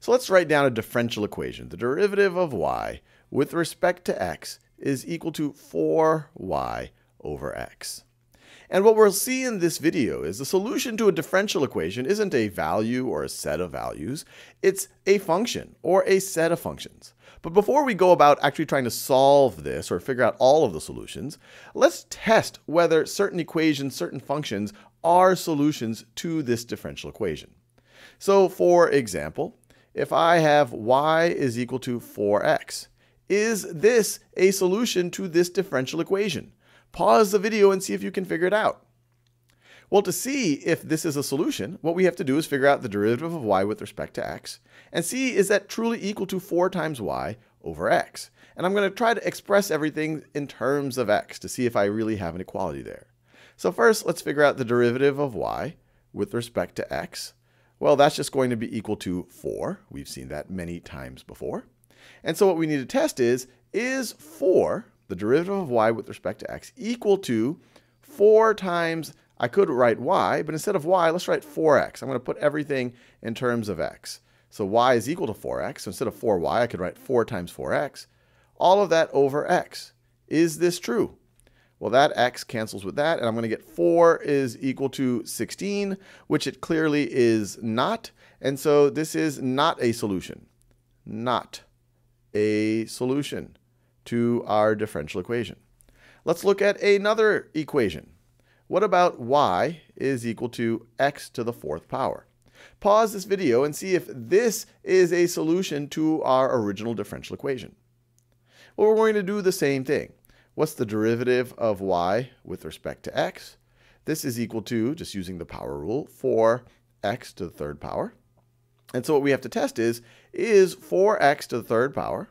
So let's write down a differential equation. The derivative of y with respect to x is equal to 4y over x. And what we'll see in this video is the solution to a differential equation isn't a value or a set of values, it's a function or a set of functions. But before we go about actually trying to solve this or figure out all of the solutions, let's test whether certain equations, certain functions are solutions to this differential equation. So for example, if I have y is equal to 4x, is this a solution to this differential equation? Pause the video and see if you can figure it out. Well, to see if this is a solution, what we have to do is figure out the derivative of y with respect to x and see is that truly equal to 4 times y over x. And I'm going to try to express everything in terms of x to see if I really have an equality there. So first, let's figure out the derivative of y with respect to x. Well, that's just going to be equal to 4. We've seen that many times before. And so what we need to test is, is 4 the derivative of y with respect to x equal to 4 times, I could write y, but instead of y, let's write 4x. I'm going to put everything in terms of x. So y is equal to 4x. So instead of 4y, I could write 4 times 4x. All of that over x. Is this true? Well, that x cancels with that, and I'm going to get 4 is equal to 16, which it clearly is not. And so this is not a solution. Not a solution to our differential equation. Let's look at another equation. What about y is equal to x to the fourth power? Pause this video and see if this is a solution to our original differential equation. Well, we're going to do the same thing. What's the derivative of y with respect to x? This is equal to, just using the power rule, 4x to the third power. And so what we have to test is, is 4x to the third power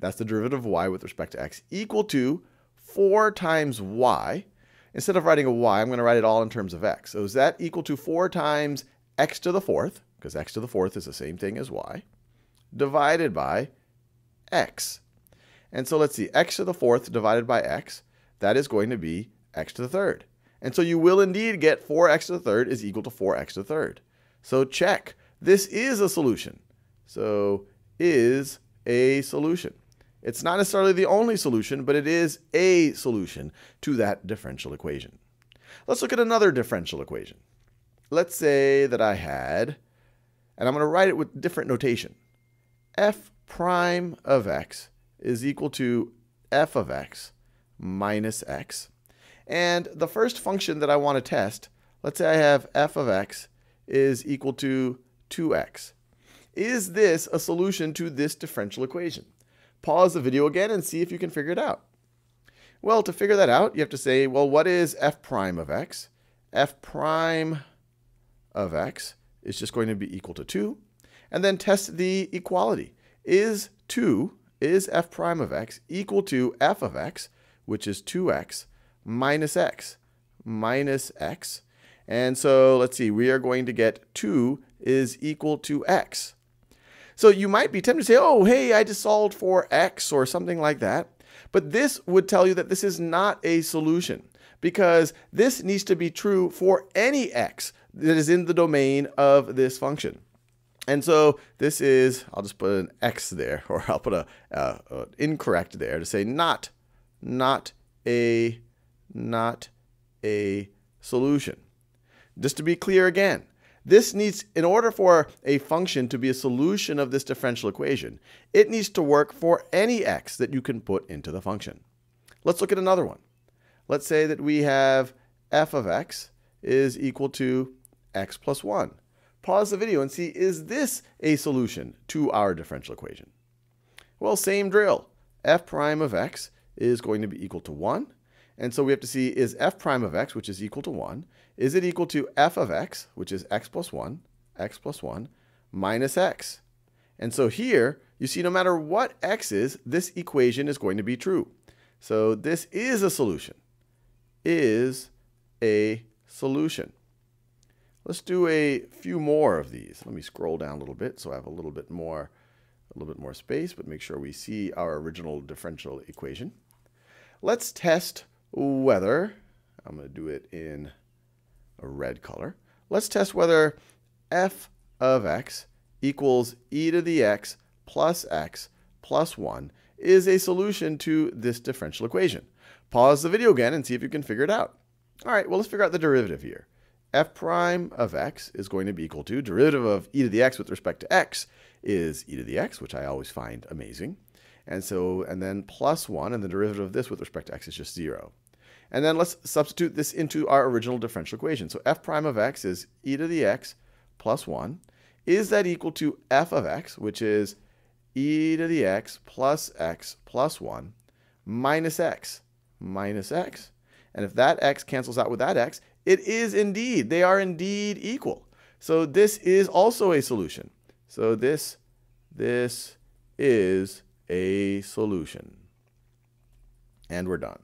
that's the derivative of y with respect to x, equal to 4 times y. Instead of writing a y, I'm going to write it all in terms of x. So is that equal to 4 times x to the fourth, because x to the fourth is the same thing as y, divided by x. And so let's see, x to the fourth divided by x, that is going to be x to the third. And so you will indeed get 4x to the third is equal to 4x to the third. So check. This is a solution. So is a solution. It's not necessarily the only solution, but it is a solution to that differential equation. Let's look at another differential equation. Let's say that I had, and I'm going to write it with different notation, f prime of x is equal to f of x minus x. And the first function that I want to test, let's say I have f of x is equal to 2x. Is this a solution to this differential equation? pause the video again and see if you can figure it out. Well, to figure that out, you have to say, well, what is f prime of x? f prime of x is just going to be equal to 2. And then test the equality. Is 2, is f prime of x equal to f of x, which is 2x, minus x, minus x. And so let's see, we are going to get 2 is equal to x. So you might be tempted to say, oh, hey, I just solved for x or something like that. But this would tell you that this is not a solution because this needs to be true for any x that is in the domain of this function. And so this is, I'll just put an x there, or I'll put a, incorrect there to say not, not a, not a solution. Just to be clear again, this needs, in order for a function to be a solution of this differential equation, it needs to work for any x that you can put into the function. Let's look at another one. Let's say that we have f of x is equal to x plus 1. Pause the video and see, is this a solution to our differential equation? Well, same drill. f prime of x is going to be equal to 1. And so we have to see, is f prime of x, which is equal to 1, is it equal to f of x, which is x plus 1, x plus 1, minus x? And so here, you see no matter what x is, this equation is going to be true. So this is a solution. Is a solution. Let's do a few more of these. Let me scroll down a little bit so I have a little bit more a little bit more space, but make sure we see our original differential equation. Let's test whether, I'm going to do it in a red color. Let's test whether f of x equals e to the x plus x plus 1 is a solution to this differential equation. Pause the video again and see if you can figure it out. All right, well, let's figure out the derivative here. F prime of x is going to be equal to derivative of e to the x with respect to x is e to the x, which I always find amazing. And so, and then plus 1, and the derivative of this with respect to x is just 0. And then let's substitute this into our original differential equation. So f prime of x is e to the x plus 1. Is that equal to f of x, which is e to the x plus x plus 1 minus x minus x? And if that x cancels out with that x, it is indeed, they are indeed equal. So this is also a solution. So this, this is a solution. And we're done.